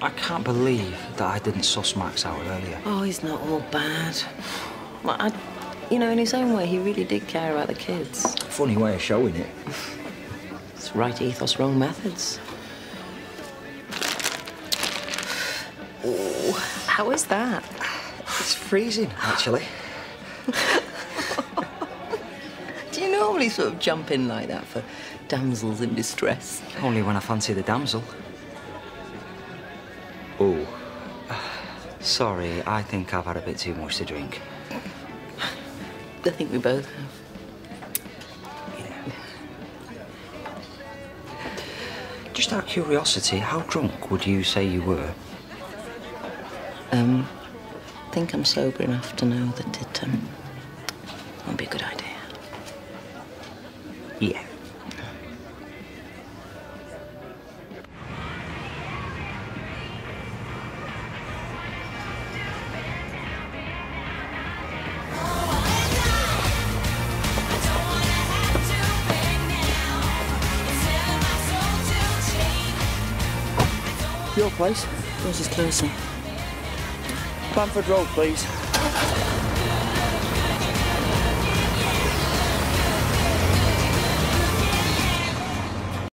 I can't believe that I didn't suss Max out earlier. Oh, he's not all bad. Well, I, you know, in his own way, he really did care about the kids. Funny way of showing it. It's right ethos, wrong methods. Oh, how is that? It's freezing, actually. Do you normally sort of jump in like that for damsels in distress? Only when I fancy the damsel. Oh. Sorry, I think I've had a bit too much to drink. I think we both have. Just out of curiosity, how drunk would you say you were? Um, I think I'm sober enough to know that it um, won't be a good idea. Yeah. Your place? Yours is closer. Bamford Road, please.